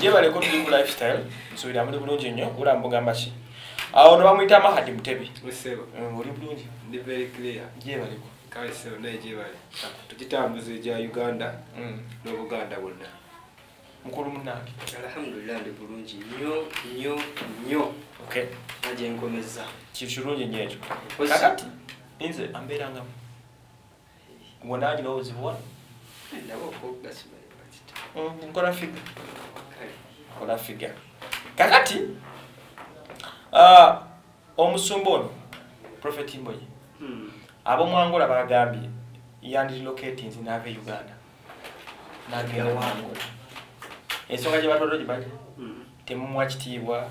gyebaleko tuli ku lifestyle nsuubira muli bulungi nnyo olaba mugamba ki? Awo no bamuyita mahadi Musebo. Mm, oli bulungi? Gyebaleko Kale sebo naye gyebale. Tukitambuza egya Uganda Mm. n'Obuganda bwonna. mukulu munange alhamdulillah ndi bulungi nnyo nnyo nnyo. Okay nga gyenkomeza kintu kirungi nnyo ekyo? Kakati nze ambeerangamu wano nabo okogasimaye bakita. Mm, nkola figa nkola figa kakati ah, omusumba ono prophet mboye Hmm. ab'omwangola bagambye yandirilocatinz n'ava e uganda. Nagenda wangola ensonga gye batwaliro gibaje Hmm. temumuwa kitiibwa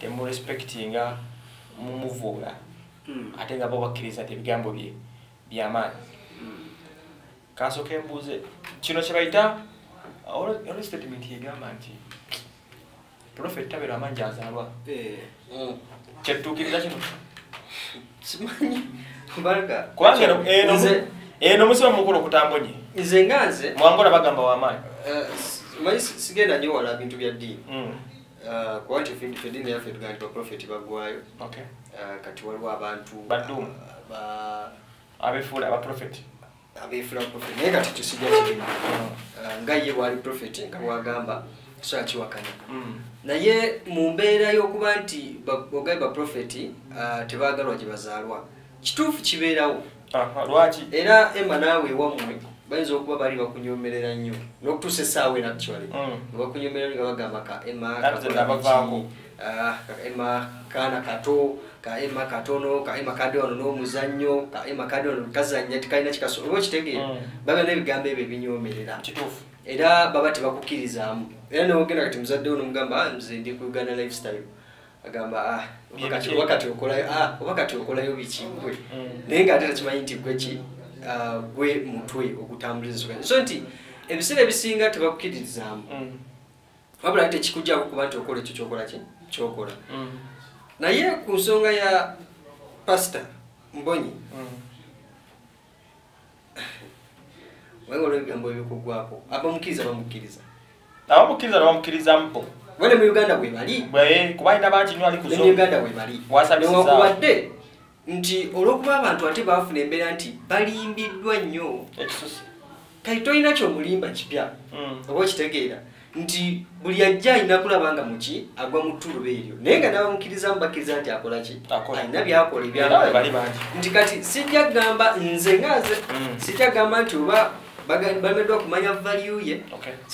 temurespectinga mumuvuula Hmm. ate nga bo bakkiriza nti ebigambo bye byamaanyi kansooka embuuze kino kye bayita olwo statement egamba nti profet tabeera amangi azaalwa Eh. Hmm. kyetutuukiriza kino simanyi kubanga eno- eno nze eno musiba mukulu okutambonye nze nga nze mwangola bagamba wamaanyi eh, manyi si- sigenda nnyo wala bintu bya ddiini Mm, Eh, kuba nti ffe- eddiini yaffe tugaa nti baprofeti. Eh, kati waliwo abantu Baddumu. eh, ba- abefuula abaprofeti abeefula profeti. Naye kati kisijja kirimu Eh, nga ye bwali profeti nga bwagamba so akiwakanya Mm, naye mu mbeera y'okuba nti ba- ogaye baprofeti uh, tebaagalwa gye bazaalwa kituufu kibeerawo. Lwaki? Era emma naawe ewammwe bayinza okuba bali bakunyomerera nnyo n'okutuusa essaawa enakitwale Mm. nga bakunyomerera nga bagamba ka ka emma kaana kato ka emma katono ka emma kadde wano n'omuzannyo ka emma kadde wano kazannya tikalina kikaso oba okitegeera Mm. baba n'ebigambo ebyo ebinyomerera. Kituufu era baba tebakukirizaamu era newogenda kati muzadde wo nomugamba "Ah, nze ndi ku uganda lifestyle. Agamba "Ah, oba Bye kati- biki?" oba kati okolayo ah, oba kati okolayo biki gwe Mm. naye ngaate takimanyi nti gwe ki ah, gwe mutwe ogutambuliza ensonga so nti ebiseera ebisinga tebakukiririzaamu Mm, wabula ate tekikujjako kuba nti okola ekyo kyokola kyokola. Mm, naye ku nsonga ya pasita mbonyi mm. waye olwo ebigambo ebikugwako abamukkiriza bamukkiriza abamukkiriza nebamukkiriza mpo. Bane mu uganda bwe bali Bwe- kuba alina bangi nnyo ali ku ne zo mu uganda bwe bali Wasabisizaawo. newankubadde nti olw'okuba abantu ate baafuna embeera nti balimbiddwa nnyo. Ekisusi kati tolina kyomulimba kipya. Mm, oba okitegeera. Nti buli ajja alina kulaba nga muki agwa mu ttuluba eryo. Naye nga n'abamukkirizamu bakkiriza nti akola ki? Akola. alina byakola Era bwe bali ebyamaanyi bangi. Nti kati sijja kugamba nze nga nze. Mm. sijja nti oba baga- balemeddwa kumanya value ye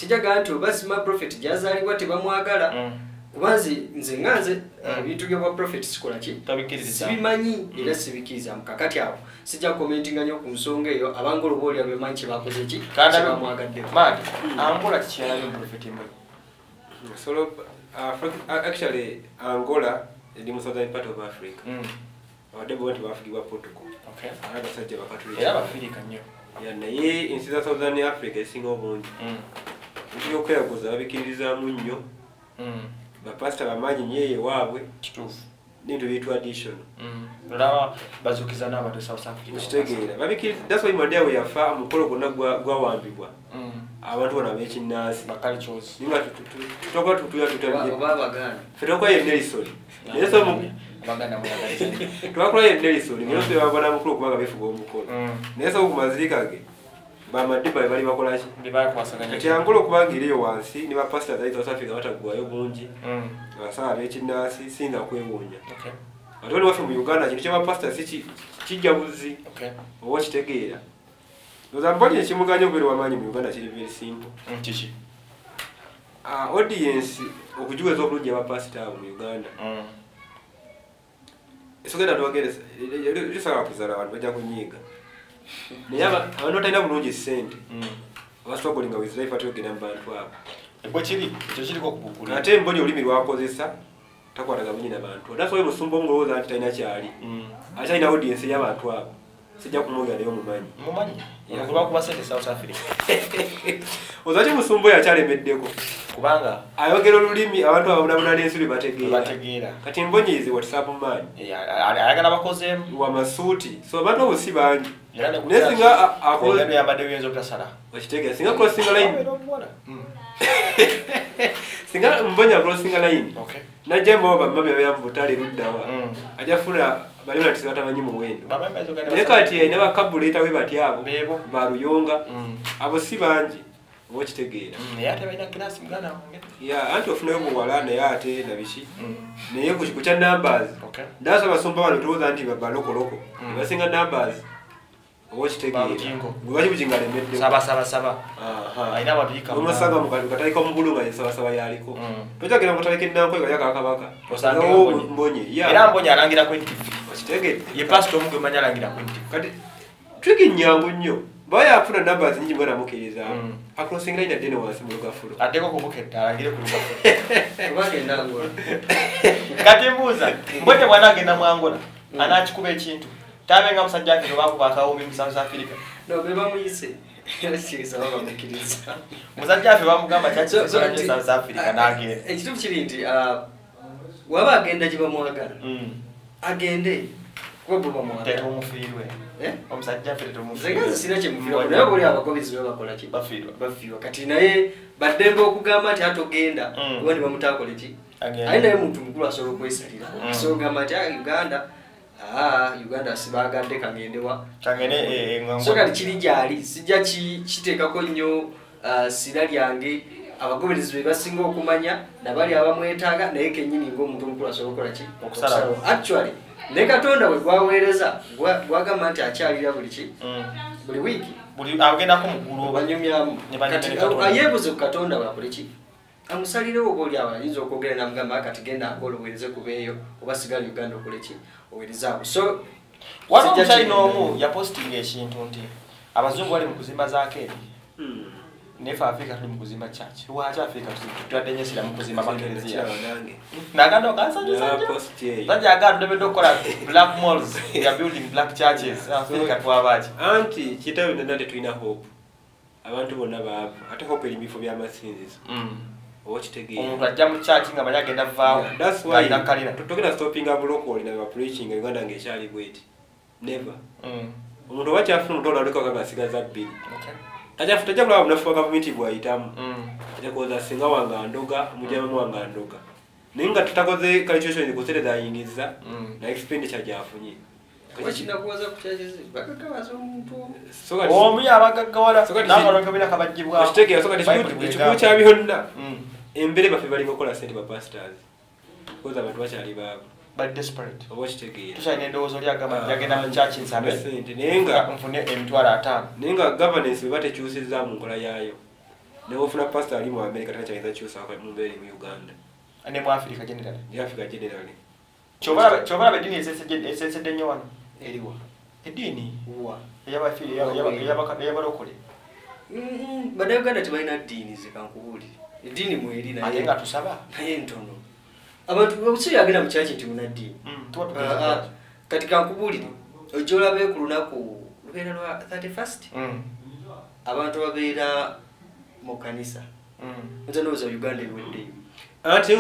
kugamba nti oba sima profeti gyazaalibwa tebamwagala Mm. kuba nze nze nga nze Mm. ebintu byobwa profeti sikola ki Tobikkiriza. sibimanyi era sibikkirizamu kakati awo sijja kukomentinga nnyo ku nsonga eyo abangola oba olya bemanyi kyebakoze ki maadi angola kikyalabye muprofeti mwe Solo, uh, uh, actually, Angola eri mu southern part of Africa. Mm, Abadde bo nti baafugibwa Portugal. okay. Era abasajja bakatulika. era bafirika nnyo naye ensi za southern Africa esinga obungi. Mm, Ebintu by'okweyaguza babikkirizaamu nnyo. mm, Bapasita bamaanyi nnyo eyo ewaabwe. kituufu N'ebintu biyitibwa tradition. Mm, olaba bazuukiza n'abantu e south africa Okitegeera. Babikkiriza that's why Mandela bwe yafa omukolo gwonna gwa- gwawambibwa. Mm, Abantu bano ab'ekinnansi. bakalicozi Ninga tutoka tutuya tutabye. twakola ye Nelson. Naye so twakola ye Nelson. Naye so babona mukulu kubanga beefuga omukolo. Mm, naye so ku mazirika ge bamadiba be bali bakola ki? Bye bakwasaganya kati angola okubanga eriyo wansi ne bapasita south africa bataggwayo bungi Mm, abasaala b'ekinnansi singa kwewuunya. Okay, ate oli waffe mu uganda kintu kyabapasita si kijja okay. oba okitegeera oza mbali ekimuganya okubeera wamaanyi mu uganda kiri very simple. Mm, kiki Ah, audience okugiweza obulungi abapasita abo mu uganda. Mm, esogenda twageresa lisala kuzala abantu bajja kunyiiga naye aba- abantu batalina bulungi sente mm. abaswagolinga with life ateyogera mu bantu abo. Ate mboni olulimi lwakozesa takwataga bunyi nabantu nasobola musumba omulowooza nti talina kyali. Mm. ate alina audience y'abantu abo. Sijja kumwogera naye omumanyi. Oza ki musumba oyo akyalemeddeko kubanga ayogera olulimi abantu ababonabona n'ensi lwe bategeera. Kati mbonyeeze whatsapp maanyi Eh, ayagala bakozeemu. Wamasuuti so abantu abo si bangi. Naye singa yambadde byenza obutasala okitegeera singa crossinga line. Abeera omuwala. Mm. singa mbonya crossinga line. Najja mbawo bamami abeera mu butale luddawa Mm. ajja funa baliona nti batamanyi muwendo naye kati ayina bakabuleta we bati abo Beebo. baluyonga Mm. abo si bangi oba okitegeera Mm, naye ate balina kirasi muganda wange. Ya anti ofunayo buwala naye ate nabiki Mm. naye ku kya numbers? Ndaasa abasumba bano tolowooza nti balokoloko Mm. basinga numbers oba okitegeera Babugingo. lwaki bugingo alemedde saba saba saba. Alina ababiika omusanga mukataliko mugulu nga yesabasaba yaliko tokyagenda mukatalika ennankwe nga yakakabaka Mbonye. era mbonye alangira ku NTV okitegedde ye pasito omugwe manyi alangira ku NTV kati twiki nyangu nnyo baba yafuna numbers nyingi mwana mukkiriza. Mm. akrosinga line addene wansi mu lugafulo. Ateeko kubuketta alangire ku lugafu kubagenda ngola kati mbuuza mbonye bwana agenda mu angola anakikuba ekintu? Tabenga musajja wake lwebakuba akawumbi mu south africa. No be bamuyise. Kiriza babamukkiriza musajja waffe bamugamba nti- south africa n'agenda. ekituufu kiri nti ah, waba agenda gye bamwagala Mm. agende tetumufiirwe Eh? omusajja waffe nzengazi sina kyemufirwa naye buli abagobezi be bakola ki? Bafiirwa. Kati naye baddembe okugamba nti atogenda Mm. kuba ne bamutakole ki? Aye naye muntu mukulu asobola okwesalira. Mm. asobola ogamba nti "Ah, uganda aa uganda sibagadde kagendewa eh, eh, so kati kiri gyali sijja ki- kiteekako nnyo ah, sira lyange. Abagoberezi be basinga okumanya nabali abamwetaaga naye kenyini ngaomuntu omukulu asobola okukola ki? Actually ne katonda bwe gwaweereza gwa- gwagamba nti akyalira buli ki Mm. buli wiiki buli agendako mugulu oba obanyumyamu Ne banyumya kati ne Katonda. ayeebuze ku katonda bwakole ki amusalirewo oba oli awo ayinza okwogera namugamba kati genda angola oweereze kubeeyo oba sigala uganda okole ki oweereze awo so waliwo sijja omukyalina kigenda. omu yapositinga ekintu nti abazungu bali mu kuzimba zaakeri Hmm. Nefe afirika tuli mu kuzimba church lwaki afirika tutwadde nyo esira mu kuzimba makereziya naganda okansanyusa Ya nnyo post ye. sajja agala tulebedde okukola black malls. Are building black churches. Afirika twabaki anti kitaawe nana tetulina hope. Abantu bonna baavu ate hope eri bifo by'amasinzizo okitegeera omuntu ajja mu church nga manyi agenda vaawo That's why ng'alina kalina togenda stoppinga bulokoli na bapreaching uganda ngaekyali bweti. Never. Mm. omuntu oba kyafuna omuntu olwalekanga ngasigaza bbiri. Tajja tajja kulaba bunafu bwa gavumenti bwayitamu Mm. ajja kuwoza singa wange andoga mujamamu wange andoga naye nga tutakoze calculation kusereza ayingiza Mm. na expenditure gyafunye kuba kinakuwaza ku kyakezi bagagabaza omuntu omu. So kati- omu abagaggawala So kati- n'akalongo bira kabagibwaho okitegeera so kati Bible ekikulu bwegamba. kya byonna Mm. embere baffe balina okukola sente bapastors koza abantu bakyali baavu bali desperate. Oba okitegeera tukyalina endowooza oli agamba nti yagenda mu church nsabe. naye nga nfune emitwalo ataano. naye nga governance bwe batekyusizza mu nkola yaayo. Naye ofuna pastor ali mu america tanakyayinza kyusa mu mbeera mu uganda. Ne mu afirika general ne africa generally. Kyobalaba eddiini esesedde nnyo wano? Eriwa. Eddiini? Wa. Eyabalokole Mm, bannayuganda tebalina ddiini zekankubuulire eddiini mweri ate nga naye tusaba. Naye ntono abantu obusuuyi agenda mu kyaki nti muna ddiini Mm, Ah, ah, kati kankubuulire ojja olabe ku lunaku lubeera lwa 31st Mm, abantu babeera mu kanisa. Mm. nza ndowooza uganda anti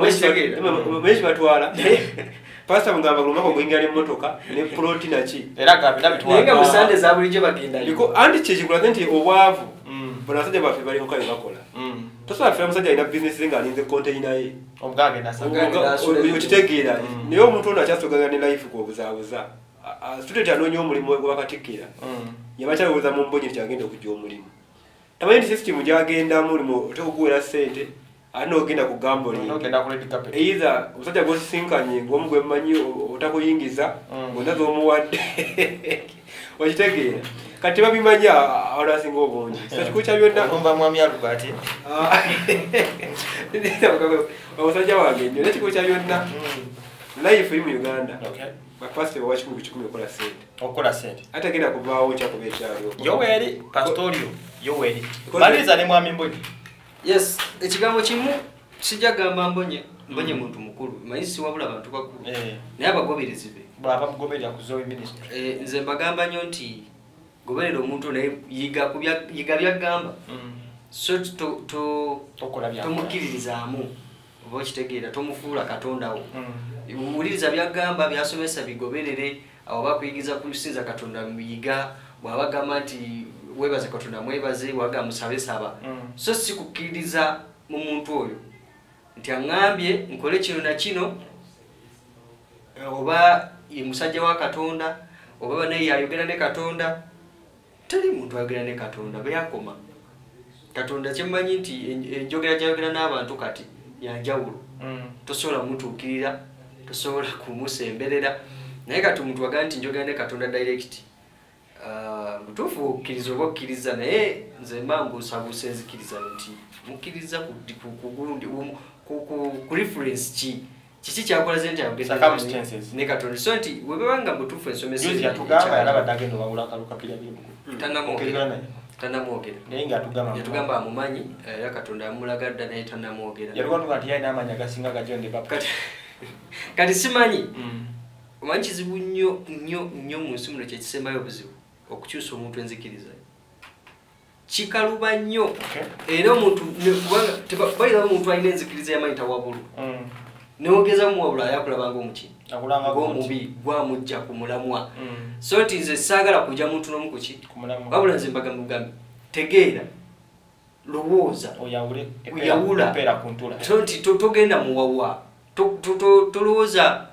Wekitegeera. manye kibatwala pastor mugamba kulumako okuyingira n'emmotoka ne ploti naki naye nga mu sande bitwala za bulijjo bagendayo. Liko- anti kyekikulaze nti obwavu. Bona abasajja baffe bali mukabe bakola. Tosobola fera omusajja alina bizinesi nga alinze konteyina ye omugange nasa Omugange n'asula ebintu. okitegeera Mm. naye omuntu ono akyasoganya ne life kwobuzaabuza student anoonya omulimu gwabakatikkira Mm. yabakyalowooza mu mbonyi nti agenda okujja omulimu tamanyi nti system gyagendamu olimu otekukuwera ssente ate n'ogenda ku either omusajja gwosisinkanye ng'omu gwe mmanyi o- otakuyingiza Mm. ngonna z'omuwadde okitegeera kati tebabimanyi awala asinga obungi kikulu kya byonna olumva mwami aluga ati omusajja wange nnyo nekikulu kya byonna life eri mu uganda. Okay. bapasite bawa kikumi ku kikumi okola ssente okukola sente. Ate agenda kuvaawo kyakuba ekyalo yoweri pastorio yoweri maliriza ne mwami mbonyi yes ekigambo kimu sijja gamba mbonye mbonye muntu mukulu manyi siwabula bantu bakulu Eh, naye abagoberezi be bwaba mugoberera ku zoe ministry. Eh, nze mbagamba nnyo nti goberera omuntu naye yiga byagamba. Mm, so tomukkiririzaamu oba okitegeera tomufuula katondawo Mm. wuliriza byagamba byasomesa bigoberere awo bakuyigiza kusinza katonda muyiga bwaba gamba nti webaze katonda mwebaze bwaga musabe saba. Mm. so sikukkiriza mu muntu oyo nti aŋŋambye nkole kino na kino oba musajja wa katonda oba naye yayogera ne katonda teri muntu ayogera ne katonda beyakoma katonda kyemmanyi nti en- enjogera gyayogera n'abantu kati yanjawulo Mm. tosobola mutuukirira tosobola kumusemberera. Naye kati omuntu wagaa nti njogera ne katonda direct Ah, butuufu okkiriza oba okkiriza naye nze mba mbuusabuusa enzikiriza nti mukkiriza ku- reference ki? Kiki kyakolaze nti ne katonda? So nti webabanga mutuufu ensomesa yatugamba yalabadde agenda owawula akalukapira byebugu Tannamwogera. naye tannamwogera naye yatugamba amumanyi era katonda amulaga dda naye tannamwogera kati simanyi? Mm. omanyi kizibu nnyo nnyo nnyo mu nsi muno kyekisembayo obuzibu okukyusa omuntu enzikiriza. Kikaluba nnyo. Era omuntu kubanga balina omuntu alina enzikiriza yamanyi tawabulu Newogeza muwabula ayakulaba ngaomuki akulanga ngaomubi gwamujja ku mulamwa. Mm. so nti nze saagala kujja muntu n'omu kuki wabula nze mbagambugambi tegeera. Lowooza. Ntula. So nti to- togenda muwawa To- to- to- tolowooza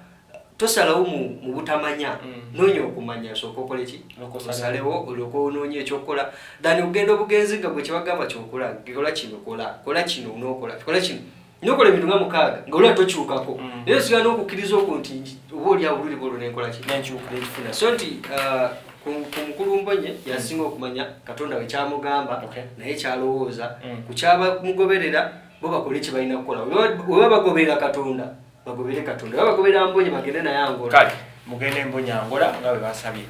tosalawo mu butamanya. Mm. noonya okumanya sooka okole ki? Osalewo. olyoka onoonya ekyokukola dani ogenda obugenzi nga gwe kyebagamba kyokola kola kino kola. Kola kino nokola kola kino nokola ebintu nga mukaaga nga olwa tokyukako. Mm. naye osigala n'okukkiriza okwo nti oba oli awo luli bwolwo nenkola ki? Nenkyuka nekifuna so nti ah, ku ku mukulu mbonye yasinga okumanya katonda we kyamugamba Okay. naye kyalowooza Mm. ku kyabamugoberera bo bakole kye balina kukola. Weba- bagoberera katonda bagobere katonda. Weba bagoberera mbonye bagende naye angola. Mugende mbonyangola nga bwe basabye